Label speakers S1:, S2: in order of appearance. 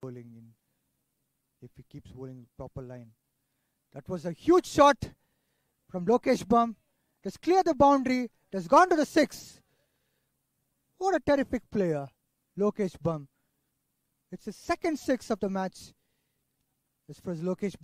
S1: bowling in if he keeps bowling proper line. That was a huge shot from Lokesh Bam. Has cleared the boundary. It has gone to the six. What a terrific player, Lokesh Bam. It's the second six of the match This was Lokesh Bam.